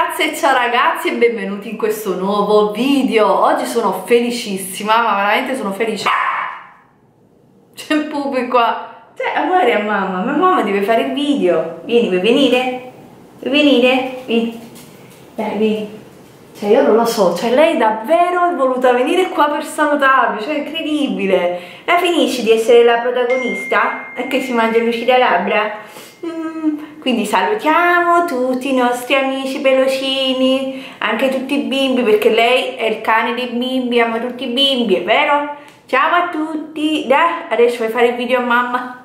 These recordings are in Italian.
ragazze, ciao ragazzi e benvenuti in questo nuovo video Oggi sono felicissima, ma veramente sono felice C'è un pupi qua Cioè, amore a mamma, ma mamma deve fare il video Vieni, vuoi venire? Vuoi venire? Vieni Dai, vieni cioè io non lo so, cioè lei davvero è voluta venire qua per salutarmi, cioè è incredibile. La finisci di essere la protagonista? E che si mangia il lucida labbra? Quindi salutiamo tutti i nostri amici pelocini, anche tutti i bimbi, perché lei è il cane dei bimbi, ama tutti i bimbi, è vero? Ciao a tutti, dai, adesso vuoi fare il video a mamma?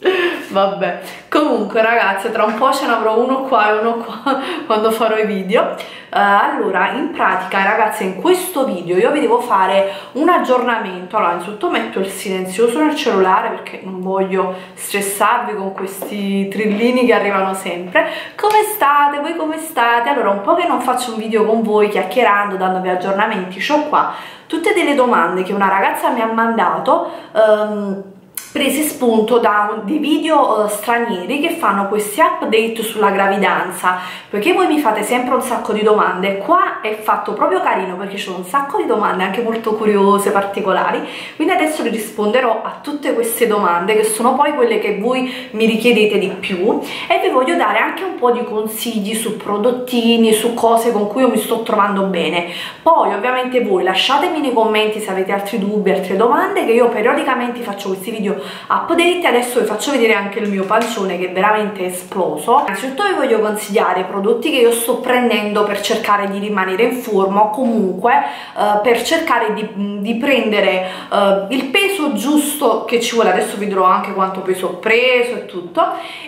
Vabbè, comunque ragazzi, tra un po' ce ne avrò uno qua e uno qua quando farò i video. Uh, allora, in pratica ragazzi, in questo video io vi devo fare un aggiornamento. Allora, innanzitutto metto il silenzioso nel cellulare perché non voglio stressarvi con questi trillini che arrivano sempre. Come state? Voi come state? Allora, un po' che non faccio un video con voi chiacchierando, dandovi aggiornamenti, ho qua tutte delle domande che una ragazza mi ha mandato. Um, presi spunto da dei video uh, stranieri che fanno questi update sulla gravidanza. Poiché voi mi fate sempre un sacco di domande qua è fatto proprio carino perché c'è un sacco di domande anche molto curiose, particolari. Quindi adesso vi risponderò a tutte queste domande che sono poi quelle che voi mi richiedete di più. E vi voglio dare anche un po' di consigli su prodottini, su cose con cui io mi sto trovando bene. Poi ovviamente voi lasciatemi nei commenti se avete altri dubbi, altre domande che io periodicamente faccio questi video update. Adesso vi faccio vedere anche il mio pancione che è veramente esploso. Innanzitutto vi voglio consigliare prodotti che io sto prendendo per cercare di rimanere in forma o comunque uh, per cercare di, di prendere uh, il peso giusto che ci vuole. Adesso vedrò anche quanto peso ho preso e tutto.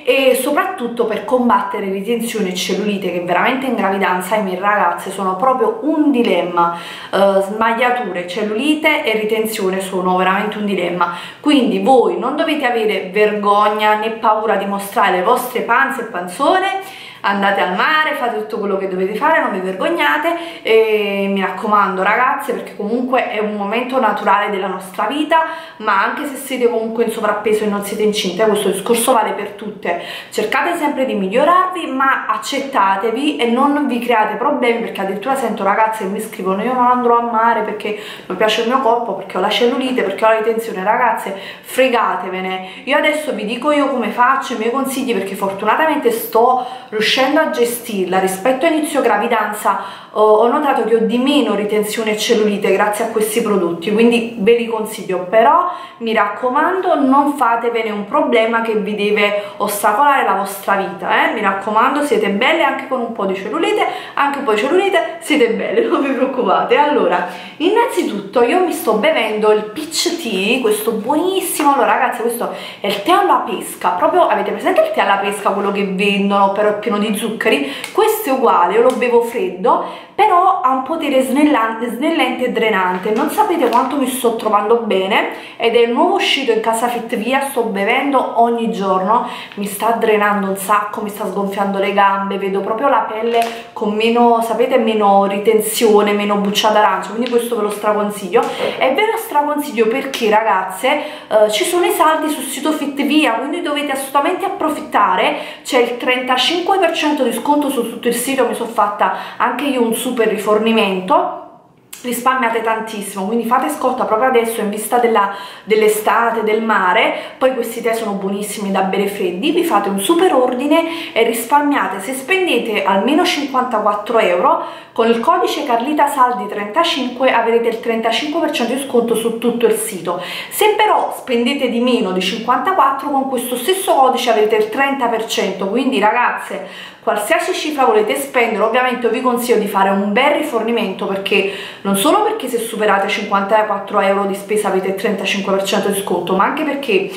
E soprattutto per combattere ritenzione e cellulite che veramente in gravidanza i miei ragazze sono proprio un dilemma. Uh, smagliature, cellulite e ritenzione sono veramente un dilemma. Quindi voi voi non dovete avere vergogna né paura di mostrare le vostre panze e panzone andate al mare, fate tutto quello che dovete fare, non vi vergognate e mi raccomando ragazze perché comunque è un momento naturale della nostra vita ma anche se siete comunque in sovrappeso e non siete incinte, questo discorso vale per tutte, cercate sempre di migliorarvi ma accettatevi e non vi create problemi perché addirittura sento ragazze che mi scrivono io non andrò a mare perché non piace il mio corpo, perché ho la cellulite, perché ho la ritenzione, ragazze fregatevene, io adesso vi dico io come faccio, i miei consigli perché fortunatamente sto riuscendo riuscendo a gestirla rispetto a inizio gravidanza ho notato che ho di meno ritenzione cellulite grazie a questi prodotti quindi ve li consiglio. Però mi raccomando non fatevene un problema che vi deve ostacolare la vostra vita eh? mi raccomando siete belle anche con un po' di cellulite anche un po' di cellulite siete belle non vi preoccupate. Allora innanzitutto io mi sto bevendo il peach tea questo buonissimo. Allora ragazzi questo è il tè alla pesca. Proprio avete presente il tè alla pesca quello che vendono però è pieno di zuccheri. Questo è uguale lo bevo freddo però ha un potere snellente e drenante. Non sapete quanto mi sto trovando bene ed è il nuovo uscito in casa fit via sto bevendo ogni giorno. Mi sta drenando un sacco mi sta sgonfiando le gambe vedo proprio la pelle con meno sapete meno ritenzione meno buccia d'arancia quindi questo ve lo straconsiglio. E ve lo straconsiglio perché ragazze eh, ci sono i saldi sul sito fit via quindi dovete assolutamente approfittare. C'è il 35% di sconto su tutto il sito mi sono fatta anche io un super rifornimento risparmiate tantissimo quindi fate scorta proprio adesso in vista dell'estate del mare poi questi tè sono buonissimi da bere freddi vi fate un super ordine e risparmiate se spendete almeno 54 euro con il codice Carlita Saldi 35 avrete il 35% di sconto su tutto il sito. Se però spendete di meno di 54 con questo stesso codice avrete il 30% quindi ragazze qualsiasi cifra volete spendere ovviamente vi consiglio di fare un bel rifornimento perché non solo perché se superate 54 euro di spesa avete il 35% di sconto ma anche perché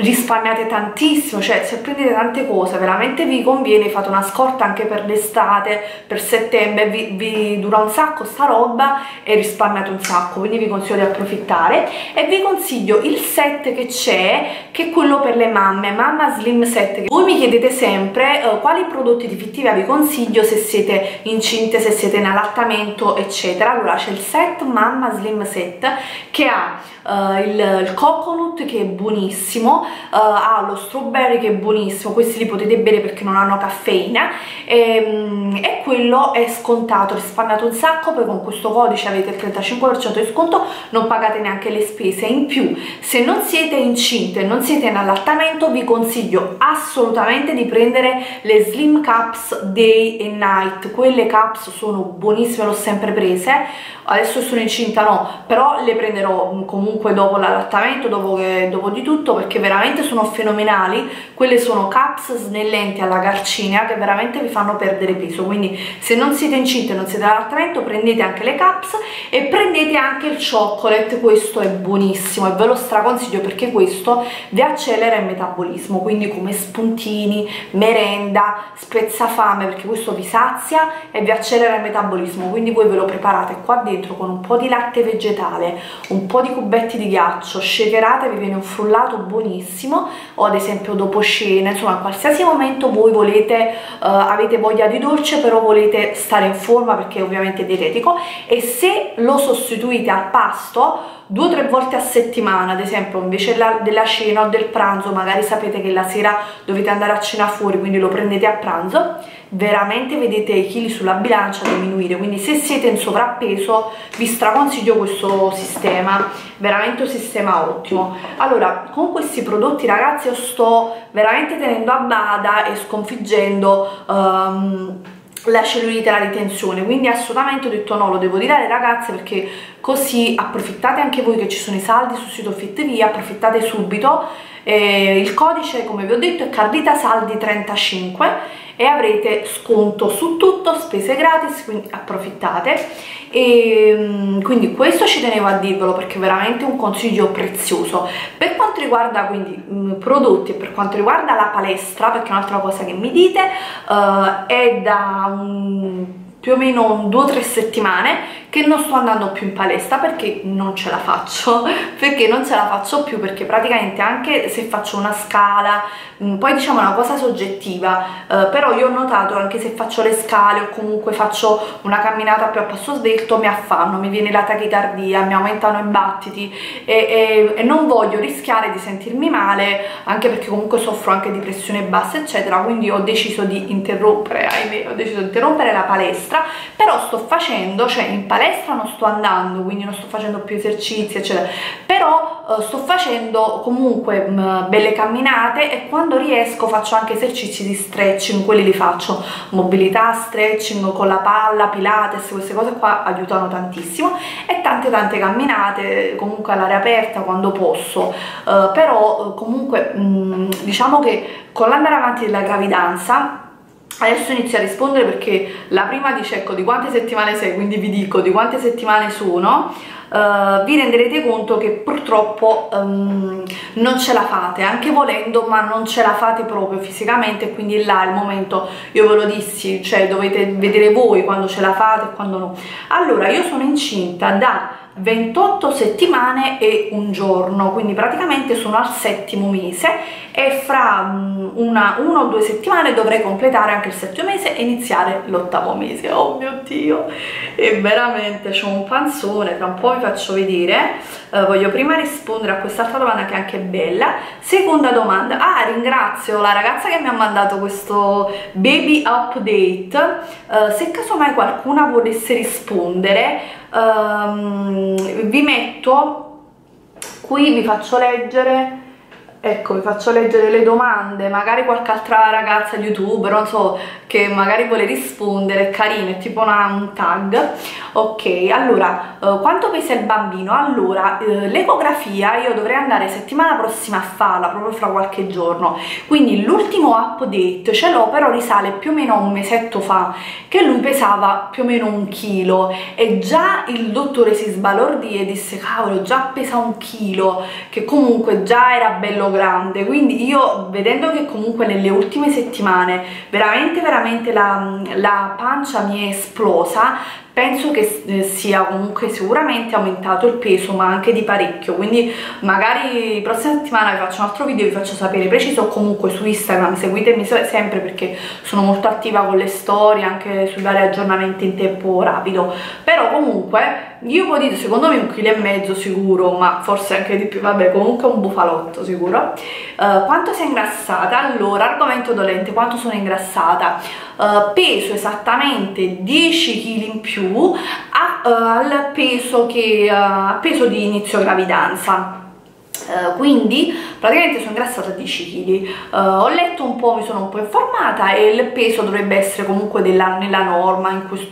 risparmiate tantissimo, cioè se prendete tante cose veramente vi conviene, fate una scorta anche per l'estate, per settembre, vi, vi, dura un sacco sta roba e risparmiate un sacco, quindi vi consiglio di approfittare e vi consiglio il set che c'è, che è quello per le mamme, Mamma Slim Set. Voi mi chiedete sempre uh, quali prodotti di Fittivia vi consiglio se siete incinte, se siete in allattamento, eccetera. Allora c'è il set Mamma Slim Set che ha uh, il, il, coconut che è buonissimo, uh, ha lo strawberry che è buonissimo, questi li potete bere perché non hanno caffeina e, um, e quello è scontato risparmiate un sacco poi con questo codice avete il 35% di sconto non pagate neanche le spese. In più se non siete incinte non siete in allattamento vi consiglio assolutamente di prendere le slim caps day e night. Quelle caps sono buonissime l'ho sempre prese. Adesso sono incinta no però le prenderò comunque dopo l'allattamento dopo, dopo di tutto perché veramente sono fenomenali. Quelle sono caps snellenti alla garcinia che veramente vi fanno perdere peso. Quindi se non siete incinte non siete all'allattamento prendete anche le caps e prendete anche il chocolate. Questo è buonissimo e ve lo straconsiglio perché questo vi accelera il metabolismo. Quindi come spuntini merenda spezzafame perché questo vi sazia e vi accelera il metabolismo. Quindi voi ve lo preparate qua dentro con un po' di latte vegetale un po' di cubetti di ghiaccio shakerate vi viene un frullato buonissimo o ad esempio dopo cena insomma in qualsiasi momento voi volete uh, avete voglia di dolce però volete stare in forma perché ovviamente è dietetico e se lo sostituite al pasto due o tre volte a settimana ad esempio invece della cena o del pranzo magari sapete che la sera dovete andare a cena fuori quindi lo prendete a pranzo veramente vedete i chili sulla bilancia diminuire. Quindi se siete in sovrappeso vi straconsiglio questo sistema veramente un sistema ottimo. Allora con questi prodotti ragazzi io sto veramente tenendo a bada e sconfiggendo um, la cellulite la ritenzione. Quindi assolutamente ho detto no lo devo dire alle ragazze perché così approfittate anche voi che ci sono i saldi sul sito FitVia approfittate subito. Eh, il codice come vi ho detto è Cardita Saldi 35 e avrete sconto su tutto, spese gratis, quindi approfittate. E mm, quindi questo ci tenevo a dirvelo perché è veramente un consiglio prezioso. Per quanto riguarda quindi mh, mm, prodotti e per quanto riguarda la palestra perché un'altra cosa che mi dite uh, è da un più o meno due o tre settimane che non sto andando più in palestra perché non ce la faccio perché non ce la faccio più perché praticamente anche se faccio una scala mm, poi diciamo una cosa soggettiva eh, però io ho notato anche se faccio le scale o comunque faccio una camminata più a passo svelto mi affanno, mi viene la tachicardia mi aumentano i battiti e, e, e non voglio rischiare di sentirmi male anche perché comunque soffro anche di pressione bassa eccetera. Quindi ho deciso di interrompere ahimè ho deciso di interrompere la palestra palestra però sto facendo cioè in palestra non sto andando quindi non sto facendo più esercizi eccetera. Però eh, sto facendo comunque mh, mm, belle camminate e quando riesco faccio anche esercizi di stretching quelli li faccio. Mobilità stretching con la palla pilates queste cose qua aiutano tantissimo e tante tante camminate comunque all'aria aperta quando posso. Eh, però comunque mh, mm, diciamo che con l'andare avanti della gravidanza adesso inizio a rispondere perché la prima dice ecco di quante settimane sei? Quindi vi dico di quante settimane sono uh, vi renderete conto che purtroppo um, non ce la fate anche volendo ma non ce la fate proprio fisicamente quindi là il momento io ve lo dissi cioè dovete vedere voi quando ce la fate e quando no. Allora io sono incinta da 28 settimane e un giorno quindi praticamente sono al settimo mese e fra mm, una, una o due settimane dovrei completare anche il settimo mese e iniziare l'ottavo mese. Oh mio dio e veramente c'ho un panzone tra un po' vi faccio vedere. Uh, voglio prima rispondere a quest'altra domanda che è anche bella. Seconda domanda. Ah ringrazio la ragazza che mi ha mandato questo baby update. Uh, se casomai qualcuna volesse rispondere um, vi metto qui vi faccio leggere ecco vi faccio leggere le domande magari qualche altra ragazza youtuber non so che magari vuole rispondere è carino è tipo una, un tag. Ok allora uh, quanto pesa il bambino? Allora uh, l'ecografia io dovrei andare settimana prossima a farla proprio fra qualche giorno. Quindi l'ultimo update ce l'ho però risale più o meno un mesetto fa che lui pesava più o meno un chilo. E già il dottore si sbalordì e disse cavolo già pesa un chilo che comunque già era bello grande. Quindi io vedendo che comunque nelle ultime settimane veramente veramente la, la pancia mi è esplosa penso che eh, sia comunque sicuramente aumentato il peso ma anche di parecchio. Quindi magari prossima settimana vi faccio un altro video vi faccio sapere preciso comunque su Instagram. Seguitemi sempre perché sono molto attiva con le storie anche sui vari aggiornamenti in tempo rapido. Però comunque io ho dito secondo me un chilo e mezzo sicuro ma forse anche di più. Vabbè comunque un bufalotto sicuro. Uh, quanto sei ingrassata? Allora argomento dolente quanto sono ingrassata? Uh, peso esattamente 10 kg in più a, uh, al peso che peso di inizio gravidanza Uh, quindi praticamente sono ingrassata 10 kg uh, ho letto un po', mi sono un po' informata e il peso dovrebbe essere comunque della, nella norma quest,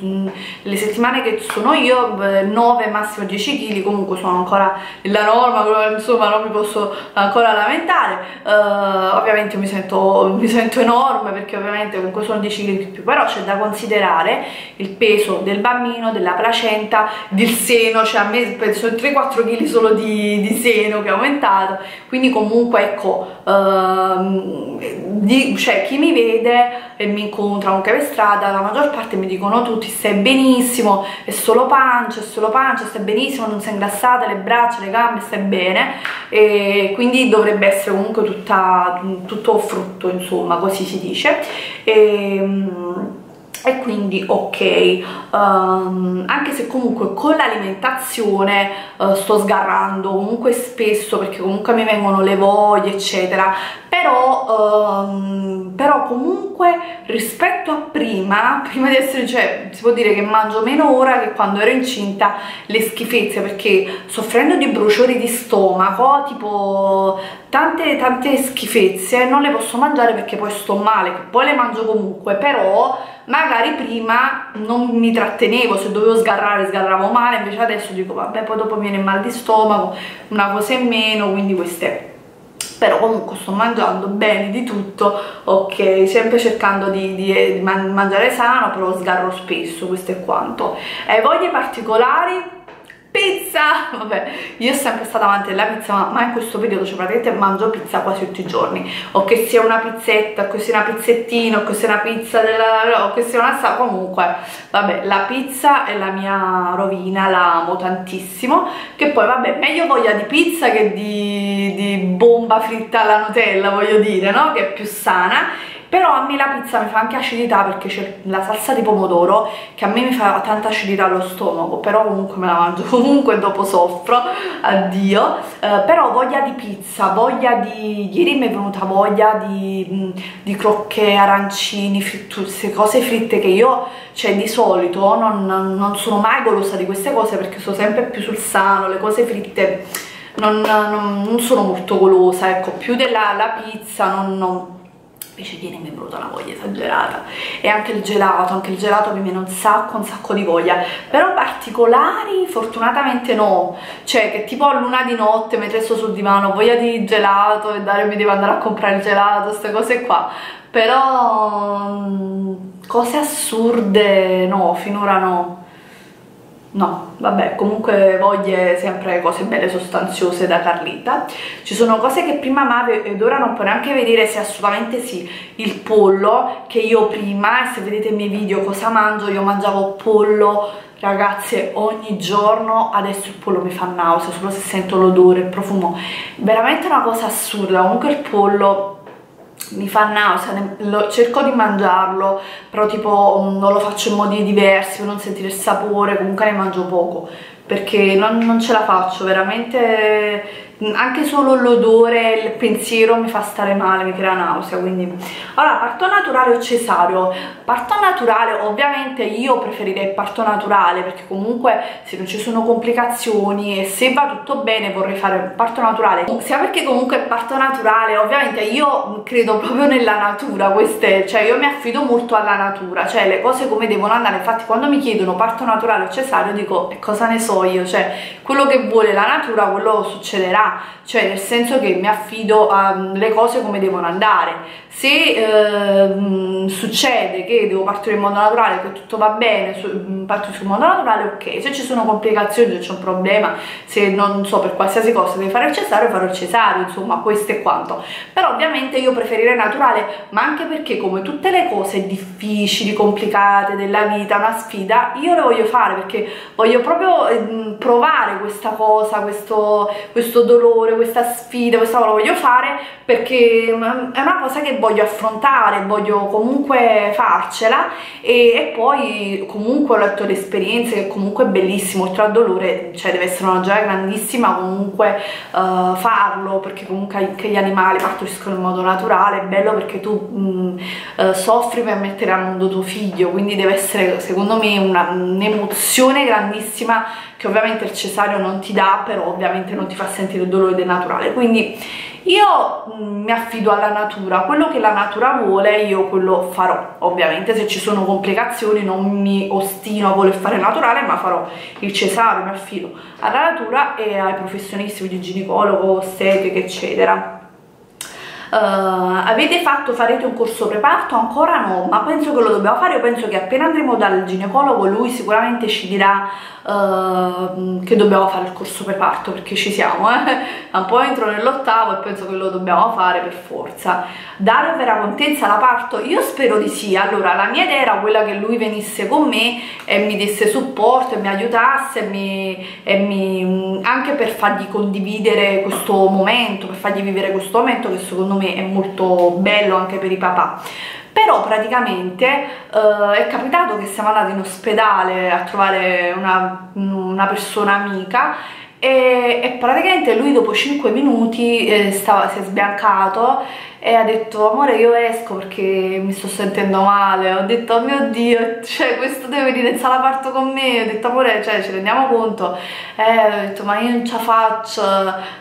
le settimane che sono io 9 massimo 10 kg comunque sono ancora nella norma insomma non mi posso ancora lamentare. Uh, ovviamente mi sento, mi sento enorme perché ovviamente comunque sono 10 kg in più però c'è da considerare il peso del bambino, della placenta del seno, cioè a me penso 3-4 kg solo di, di seno che è aumentato quindi comunque ecco uh, di, cioè chi mi vede e mi incontra anche per strada la maggior parte mi dicono tutti stai benissimo è solo pancia è solo pancia stai benissimo non sei ingrassata le braccia le gambe stai bene. E quindi dovrebbe essere comunque tutta, tutto frutto insomma così si dice. E, e quindi ok. Um, anche se comunque con l'alimentazione uh, sto sgarrando comunque spesso perché comunque mi vengono le voglie eccetera però, um, però comunque rispetto a prima prima di essere cioè si può dire che mangio meno ora che quando ero incinta le schifezze perché soffrendo di bruciori di stomaco tipo tante tante schifezze non le posso mangiare perché poi sto male poi le mangio comunque però magari prima non mi trattenevo, se dovevo sgarrare sgarravo male, invece adesso dico vabbè poi dopo viene mal di stomaco, una cosa in meno, quindi queste però comunque sto mangiando bene di tutto, ok, sempre cercando di, di, di mangiare sano, però sgarro spesso, questo è quanto. Hai voglie particolari? Pizza. Vabbè io sono sempre stata amante della pizza ma, ma in questo periodo cioè praticamente mangio pizza quasi tutti i giorni. O che sia una pizzetta o che sia una pizzettina o che sia una pizza della, o che sia una sa comunque vabbè la pizza è la mia rovina la amo tantissimo. Che poi vabbè meglio voglia di pizza che di, di bomba fritta alla Nutella voglio dire no? Che è più sana però a me la pizza mi fa anche acidità perché c'è la salsa di pomodoro che a me mi fa tanta acidità allo stomaco però comunque me la mangio comunque dopo soffro. Addio. Eh, però voglia di pizza voglia di ieri mi è venuta voglia di, di crocche arancini queste cose fritte che io cioè di solito non, non, sono mai golosa di queste cose perché sono sempre più sul sano le cose fritte non, non, non sono molto golosa ecco più della pizza non invece ieri mi è venuta una voglia esagerata. E anche il gelato, anche il gelato mi viene un sacco un sacco di voglia. Però particolari fortunatamente no. Cioè che tipo a luna di notte mentre sto sul divano voglia di gelato e Dario mi deve andare a comprare il gelato queste cose qua. Però mm, cose assurde no finora no No, vabbè, comunque voglie sempre cose belle sostanziose da Carlita. Ci sono cose che prima amavi ed ora non puoi neanche vedere se assolutamente sì. Il pollo, che io prima, se vedete i miei video cosa mangio, io mangiavo pollo, ragazze, ogni giorno, adesso il pollo mi fa nausea, solo se sento l'odore, il profumo. Veramente una cosa assurda, comunque il pollo mi fa nausea, lo, cerco di mangiarlo, però tipo mm, non lo faccio in modi diversi per non sentire il sapore, comunque ne mangio poco, perché non, non ce la faccio, veramente anche solo l'odore, il pensiero mi fa stare male, mi crea nausea, quindi... Allora, parto naturale o cesareo? Parto naturale, ovviamente io preferirei parto naturale, perché comunque se non ci sono complicazioni e se va tutto bene vorrei fare parto naturale, sia perché comunque parto naturale, ovviamente io credo proprio nella natura, queste, cioè io mi affido molto alla natura, cioè le cose come devono andare, infatti quando mi chiedono parto naturale o cesareo dico e cosa ne so io, cioè quello che vuole la natura quello succederà cioè nel senso che mi affido alle cose come devono andare. Se eh, succede che devo partire in modo naturale che tutto va bene su, parto sul modo naturale ok. Se ci sono complicazioni se c'è un problema se non so per qualsiasi cosa devi fare il cesareo farò il cesareo insomma questo è quanto. Però ovviamente io preferirei naturale ma anche perché come tutte le cose difficili complicate della vita una sfida io le voglio fare perché voglio proprio eh, provare questa cosa questo, questo dolore questa sfida questa cosa voglio fare perché è una cosa che voglio affrontare, voglio comunque farcela e, e poi comunque ho letto le esperienze che comunque è bellissimo, oltre al dolore, cioè deve essere una gioia grandissima comunque uh, farlo perché comunque anche gli animali partoriscono in modo naturale, è bello perché tu mh, uh, soffri per mettere al mondo tuo figlio, quindi deve essere secondo me un'emozione grandissima che ovviamente il cesareo non ti dà, però ovviamente non ti fa sentire il dolore del naturale, quindi io mm, mi affido alla natura, quello che la natura vuole io quello farò, ovviamente se ci sono complicazioni non mi ostino a voler fare naturale, ma farò il cesareo, mi affido alla natura e ai professionisti, quindi ginecologo, ostetrica, eccetera. Uh, avete fatto, farete un corso preparto? Ancora no, ma penso che lo dobbiamo fare, io penso che appena andremo dal ginecologo lui sicuramente ci dirà uh, che dobbiamo fare il corso preparto perché ci siamo, eh? un po' entro nell'ottavo e penso che lo dobbiamo fare per forza. Dario vera contezza la parto? Io spero di sì, allora la mia idea era quella che lui venisse con me e mi desse supporto e mi aiutasse e mi, e mi, anche per fargli condividere questo momento, per fargli vivere questo momento che secondo me me è molto bello anche per i papà. Però praticamente uh, è capitato che siamo andati in ospedale a trovare una, una persona amica e, e, praticamente lui dopo 5 minuti eh, stava, si è sbiancato e ha detto amore io esco perché mi sto sentendo male. Ho detto oh mio dio cioè questo deve venire in sala parto con me. Ho detto amore cioè ci rendiamo conto. Eh, ho detto ma io non ce la faccio.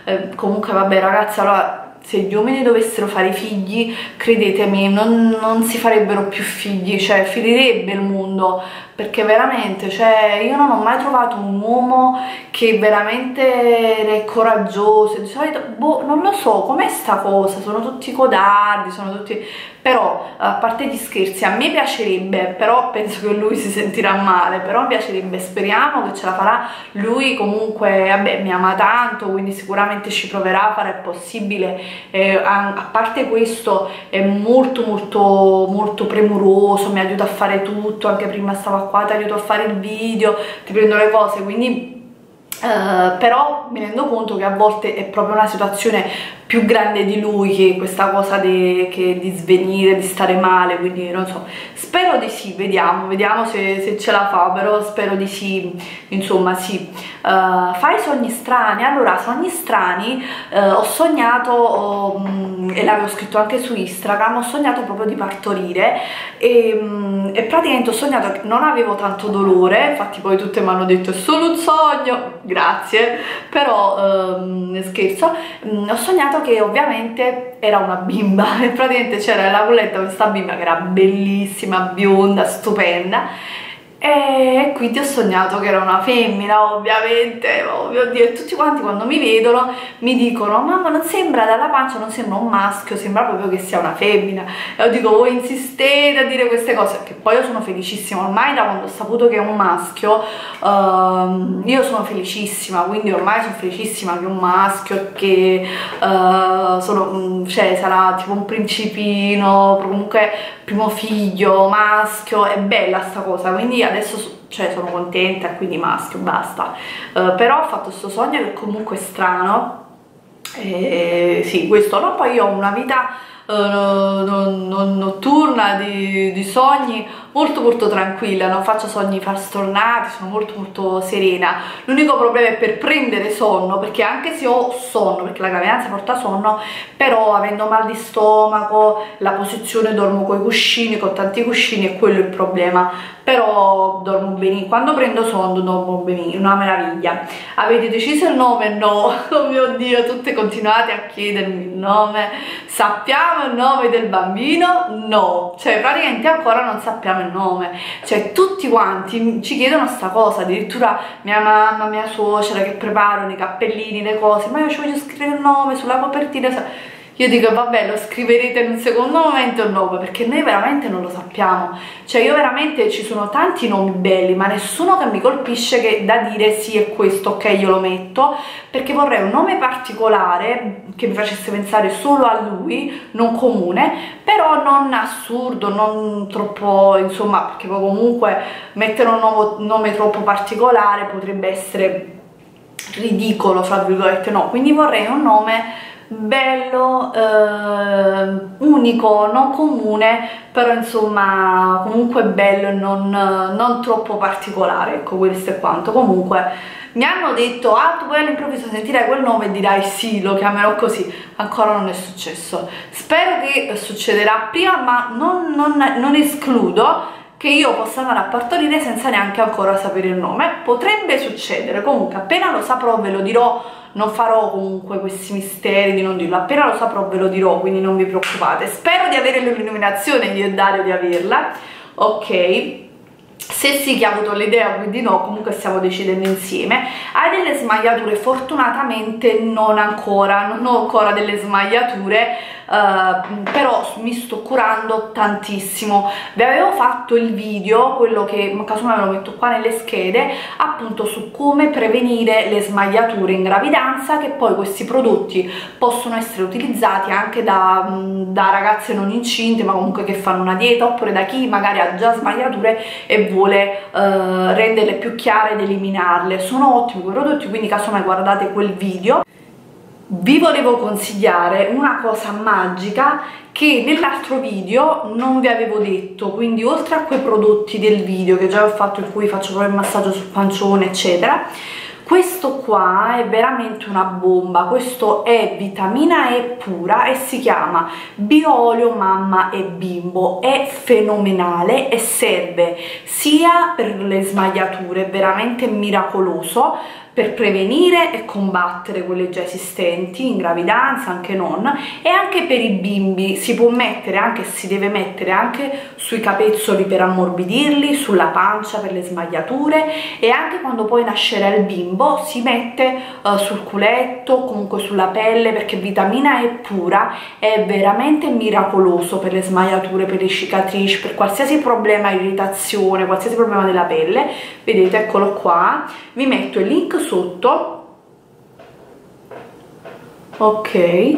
Eh, comunque vabbè ragazzi allora se gli uomini dovessero fare figli, credetemi, non, non, si farebbero più figli, cioè finirebbe il mondo, perché veramente, cioè, io non ho mai trovato un uomo che veramente è coraggioso, di solito, boh, non lo so, com'è sta cosa, sono tutti codardi, sono tutti però a parte gli scherzi a me piacerebbe però penso che lui si sentirà male però mi piacerebbe speriamo che ce la farà. Lui comunque vabbè mi ama tanto quindi sicuramente ci proverà a fare il possibile. Eh, a, parte questo è molto molto molto premuroso mi aiuta a fare tutto anche prima stava qua ti aiuto a fare il video ti prendo le cose quindi Uh, però mi rendo conto che a volte è proprio una situazione più grande di lui che questa cosa di, che di svenire, di stare male, quindi non so, spero di sì, vediamo, vediamo se, se ce la fa, però spero di sì, insomma sì. Uh, fai sogni strani, allora sogni strani, uh, ho sognato, um, e l'avevo scritto anche su Instagram, ho sognato proprio di partorire e, um, e praticamente ho sognato che non avevo tanto dolore, infatti poi tutte mi hanno detto è solo un sogno, grazie, però um, scherzo, ho sognato scoperto che ovviamente era una bimba e praticamente c'era nella culletta questa bimba che era bellissima, bionda, stupenda e quindi ho sognato che era una femmina ovviamente oh mio dio e tutti quanti quando mi vedono mi dicono mamma non sembra dalla pancia non sembra un maschio sembra proprio che sia una femmina. E io dico voi insistete a dire queste cose. Che poi io sono felicissima ormai da quando ho saputo che è un maschio uh, io sono felicissima quindi ormai sono felicissima che è un maschio che uh, sono, cioè, sarà tipo un principino comunque primo figlio maschio è bella sta cosa quindi adesso cioè, sono contenta quindi maschio basta. Uh, però ho fatto questo sogno che comunque è strano e sì questo. No poi io ho una vita uh, notturna di, di sogni molto molto tranquilla, non faccio sogni frastornati, sono molto molto serena. L'unico problema è per prendere sonno, perché anche se ho sonno, perché la gravidanza porta sonno, però avendo mal di stomaco, la posizione dormo con i cuscini, con tanti cuscini e quello è il problema. Però dormo benissimo, quando prendo sonno dormo benissimo, una meraviglia. Avete deciso il nome? No, oh mio Dio, tutte continuate a chiedermi il nome. Sappiamo il nome del bambino? No, cioè praticamente ancora non sappiamo il il nome. Cioè tutti quanti ci chiedono sta cosa. Addirittura mia mamma, mia suocera che preparano i cappellini, le cose. Ma io ci voglio scrivere il nome sulla copertina io dico vabbè lo scriverete in un secondo momento o no? Perché noi veramente non lo sappiamo. Cioè io veramente ci sono tanti nomi belli ma nessuno che mi colpisce che da dire sì è questo ok io lo metto. Perché vorrei un nome particolare che mi facesse pensare solo a lui non comune però non assurdo non troppo insomma perché poi comunque mettere un nuovo nome troppo particolare potrebbe essere ridicolo fra virgolette no. Quindi vorrei un nome bello, eh, unico, non comune, però insomma comunque bello e non, non, troppo particolare, ecco questo è quanto. Comunque mi hanno detto, ah tu poi all'improvviso sentirai quel nome e dirai sì, lo chiamerò così, ancora non è successo. Spero che succederà prima, ma non, non, non escludo che io possa andare a partorire senza neanche ancora sapere il nome potrebbe succedere comunque appena lo saprò ve lo dirò non farò comunque questi misteri di non dirlo. Appena lo saprò ve lo dirò quindi non vi preoccupate. Spero di avere l'illuminazione di Dario di averla. Ok. Se sì che ha avuto l'idea quindi no comunque stiamo decidendo insieme. Hai delle smagliature fortunatamente non ancora non ho ancora delle smagliature uh, però mi sto curando tantissimo. Vi avevo fatto il video quello che casomai me lo metto qua nelle schede appunto su come prevenire le smagliature in gravidanza che poi questi prodotti possono essere utilizzati anche da, da ragazze non incinte ma comunque che fanno una dieta oppure da chi magari ha già smagliature e vuole uh, renderle più chiare ed eliminarle. Sono ottimi quei prodotti quindi casomai guardate quel video vi volevo consigliare una cosa magica che nell'altro video non vi avevo detto quindi oltre a quei prodotti del video che già ho fatto in cui faccio proprio il massaggio sul pancione eccetera questo qua è veramente una bomba. Questo è vitamina E pura e si chiama Biolio Mamma e Bimbo. È fenomenale e serve sia per le smagliature veramente miracoloso per prevenire e combattere quelle già esistenti in gravidanza, anche non, e anche per i bimbi. Si può mettere, anche si deve mettere anche sui capezzoli per ammorbidirli, sulla pancia per le smagliature e anche quando poi nascerà il bimbo si mette uh, sul culetto, comunque sulla pelle perché vitamina E pura è veramente miracoloso per le smagliature, per le cicatrici, per qualsiasi problema, irritazione, qualsiasi problema della pelle, vedete eccolo qua, vi metto il link sotto. Ok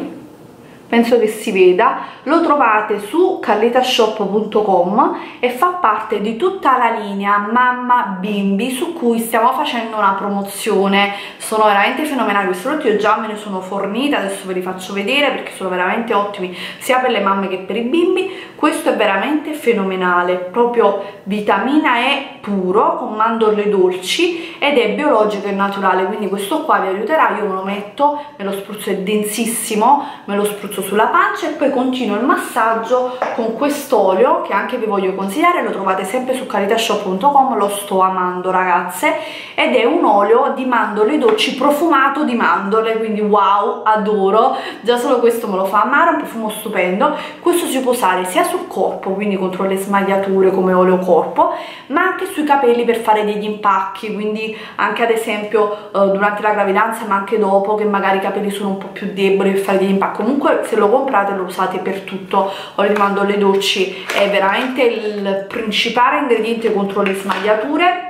penso che si veda. Lo trovate su carletashop.com e fa parte di tutta la linea mamma bimbi su cui stiamo facendo una promozione. Sono veramente fenomenali questi prodotti. Io già me ne sono fornita adesso ve li faccio vedere perché sono veramente ottimi sia per le mamme che per i bimbi. Questo è veramente fenomenale. Proprio vitamina E puro con mandorle dolci ed è biologico e naturale. Quindi questo qua vi aiuterà. Io me lo metto me lo spruzzo è densissimo me lo spruzzo sulla pancia e poi continuo il massaggio con quest'olio che anche vi voglio consigliare lo trovate sempre su caritashop.com lo sto amando ragazze ed è un olio di mandorle dolci profumato di mandorle quindi wow adoro. Già solo questo me lo fa amare un profumo stupendo. Questo si può usare sia sul corpo quindi contro le smagliature come olio corpo ma anche sui capelli per fare degli impacchi quindi anche ad esempio eh, durante la gravidanza ma anche dopo che magari i capelli sono un po' più deboli per fare degli impacchi. Comunque se lo comprate lo usate per tutto. Olio di mandorle dolci è veramente il principale ingrediente contro le smagliature.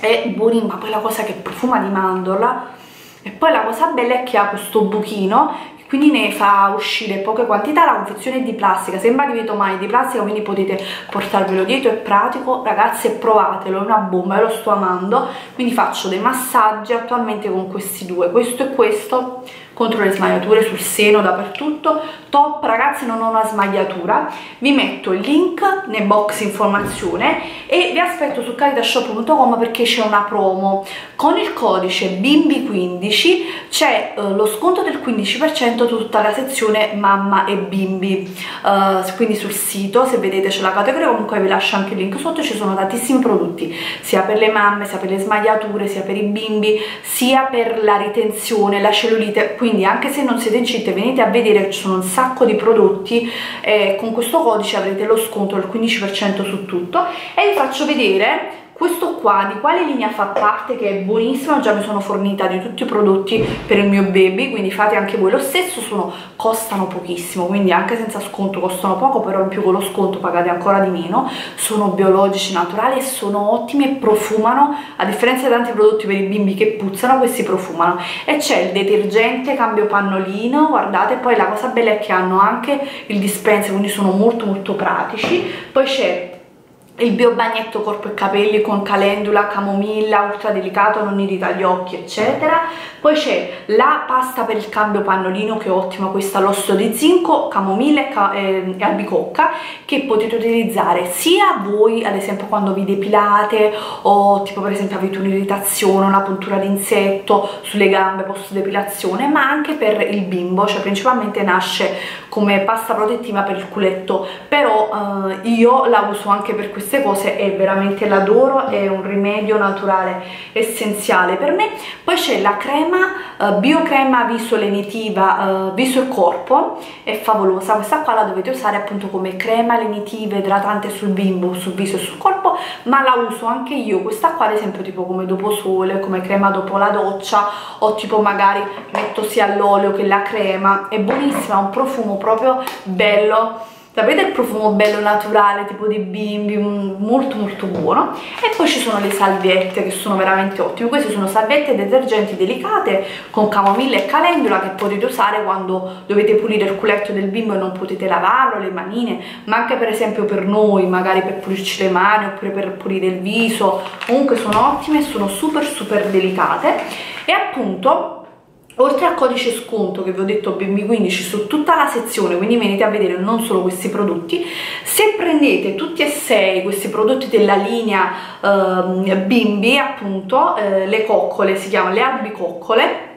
È buonissimo ma poi la cosa che profuma di mandorla e poi la cosa bella è che ha questo buchino quindi ne fa uscire poche quantità. La confezione è di plastica sembra di mai di plastica quindi potete portarvelo dietro è pratico. Ragazze provatelo è una bomba io lo sto amando. Quindi faccio dei massaggi attualmente con questi due. Questo e questo contro le smagliature sul seno dappertutto. Top ragazzi non ho una smagliatura. Vi metto il link nel box informazione e vi aspetto su caritashop.com perché c'è una promo. Con il codice bimbi15 c'è uh, lo sconto del 15% tutta la sezione mamma e bimbi. Uh, quindi sul sito se vedete c'è la categoria comunque vi lascio anche il link sotto ci sono tantissimi prodotti sia per le mamme sia per le smagliature sia per i bimbi sia per la ritenzione la cellulite. Quindi anche se non siete incinte venite a vedere ci sono un sacco di prodotti e con questo codice avrete lo sconto del 15% su tutto. E vi faccio vedere questo qua di quale linea fa parte che è buonissima già mi sono fornita di tutti i prodotti per il mio baby quindi fate anche voi. Lo stesso sono, costano pochissimo quindi anche senza sconto costano poco però in più con lo sconto pagate ancora di meno. Sono biologici naturali e sono ottimi e profumano a differenza di tanti prodotti per i bimbi che puzzano questi profumano. E c'è il detergente cambio pannolino guardate poi la cosa bella è che hanno anche il dispenser quindi sono molto molto pratici. Poi c'è il biobagnetto corpo e capelli con calendula, camomilla, ultra delicato, non irrita gli occhi eccetera. Poi c'è la pasta per il cambio pannolino che è ottima questa l'osso di zinco, camomilla e, eh, albicocca che potete utilizzare sia voi ad esempio quando vi depilate o tipo per esempio avete un'irritazione, una puntura d'insetto sulle gambe post depilazione ma anche per il bimbo, cioè principalmente nasce come pasta protettiva per il culetto. Però eh, io la uso anche per questo queste cose e veramente l'adoro, è un rimedio naturale essenziale per me. Poi c'è la crema, uh, biocrema viso lenitiva, uh, viso e corpo, è favolosa, questa qua la dovete usare appunto come crema lenitiva idratante sul bimbo, sul viso e sul corpo, ma la uso anche io, questa qua ad esempio tipo come dopo sole, come crema dopo la doccia o tipo magari metto sia l'olio che la crema, è buonissima, ha un profumo proprio bello sapete il profumo bello naturale tipo di bimbi molto molto buono? E poi ci sono le salviette che sono veramente ottime. Queste sono salviette detergenti delicate con camomilla e calendula che potete usare quando dovete pulire il culetto del bimbo e non potete lavarlo le manine ma anche per esempio per noi magari per pulirci le mani oppure per pulire il viso. Comunque sono ottime sono super super delicate. E appunto oltre al codice sconto che vi ho detto BB15 su tutta la sezione quindi venite a vedere non solo questi prodotti se prendete tutti e sei questi prodotti della linea eh, bimbi appunto eh, le coccole si chiamano le albicoccole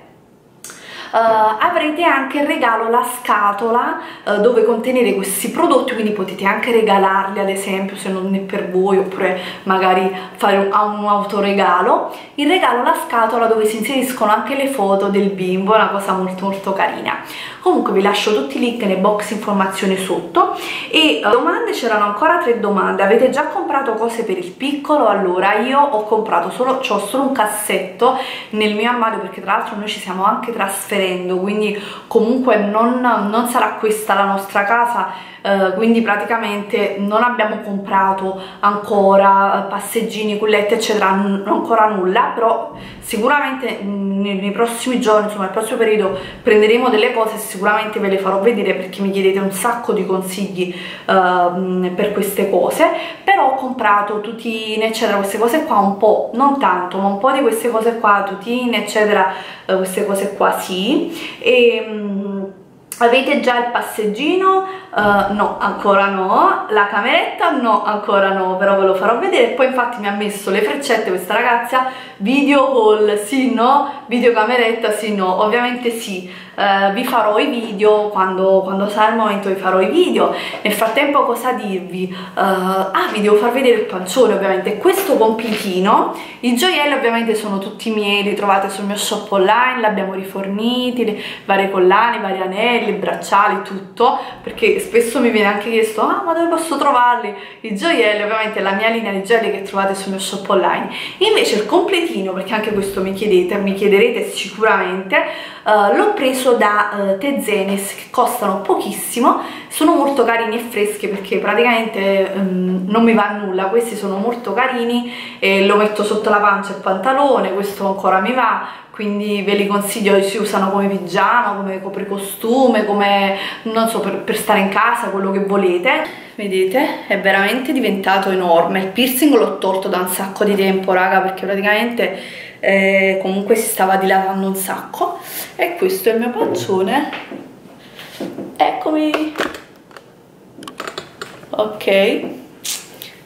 avrete anche in regalo la scatola uh, dove contenere questi prodotti quindi potete anche regalarli ad esempio se non è per voi oppure magari fare un, un autoregalo. In regalo la scatola dove si inseriscono anche le foto del bimbo una cosa molto molto carina. Comunque vi lascio tutti i link nei box informazioni sotto. E uh, domande c'erano ancora tre domande. Avete già comprato cose per il piccolo? Allora io ho comprato solo ho solo un cassetto nel mio armadio perché tra l'altro noi ci siamo anche trasferendo quindi comunque non, non sarà questa la nostra casa eh, quindi praticamente non abbiamo comprato ancora eh, passeggini, cullette eccetera, ancora nulla però sicuramente mm, nei, nei, prossimi giorni, insomma nel prossimo periodo prenderemo delle cose e sicuramente ve le farò vedere perché mi chiedete un sacco di consigli uh, per queste cose. Però ho comprato tutine eccetera queste cose qua un po', non tanto ma un po' di queste cose qua, tutine eccetera uh, queste cose qua sì e um, Avete già il passeggino? Uh, no, ancora no. La cameretta? No, ancora no, però ve lo farò vedere. Poi infatti mi ha messo le freccette questa ragazza, video call, sì, no, video cameretta, sì, no, ovviamente sì eh, vi farò i video quando, quando, sarà il momento vi farò i video. Nel frattempo cosa dirvi? Uh, ah vi devo far vedere il pancione ovviamente. Questo compitino i gioielli ovviamente sono tutti miei li trovate sul mio shop online l'abbiamo riforniti le varie collane vari anelli bracciali tutto perché spesso mi viene anche chiesto ah ma dove posso trovarli? I gioielli ovviamente la mia linea di gioielli che trovate sul mio shop online. Invece il completino perché anche questo mi chiedete mi chiederete sicuramente uh, l'ho preso da uh, Tezenis che costano pochissimo sono molto carini e freschi perché praticamente um, non mi va nulla questi sono molto carini e lo metto sotto la pancia il pantalone questo ancora mi va quindi ve li consiglio, si usano come pigiama, come copricostume, come non so, per, per, stare in casa, quello che volete. Vedete, è veramente diventato enorme. Il piercing l'ho tolto da un sacco di tempo, raga, perché praticamente eh, comunque si stava dilatando un sacco. E questo è il mio pancione. Eccomi. Ok.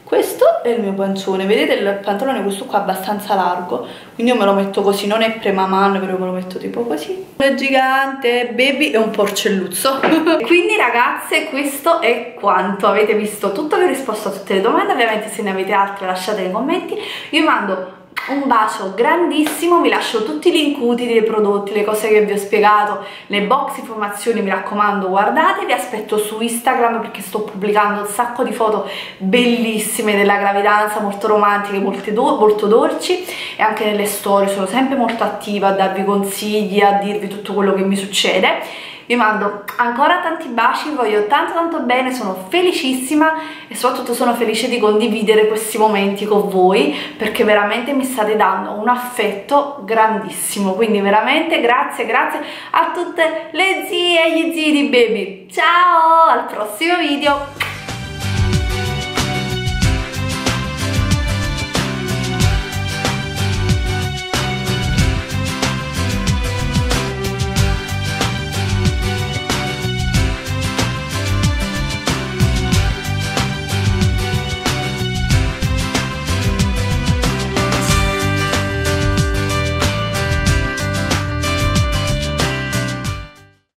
Questo è il mio pancione. Vedete il pantalone questo qua è abbastanza largo. Quindi io me lo metto così non è premaman però me lo metto tipo così. È gigante baby è un porcelluzzo. Quindi ragazze questo è quanto avete visto. Tutto vi ho risposto a tutte le domande. Ovviamente se ne avete altre lasciate nei commenti. Io mando un bacio grandissimo vi lascio tutti i link utili dei prodotti le cose che vi ho spiegato le box informazioni mi raccomando guardate vi aspetto su Instagram perché sto pubblicando un sacco di foto bellissime della gravidanza molto romantiche do molto dolci e anche nelle storie sono sempre molto attiva a darvi consigli a dirvi tutto quello che mi succede vi mando ancora tanti baci, vi voglio tanto tanto bene, sono felicissima e soprattutto sono felice di condividere questi momenti con voi perché veramente mi state dando un affetto grandissimo, quindi veramente grazie, grazie a tutte le zie e gli zii di baby. Ciao, al prossimo video!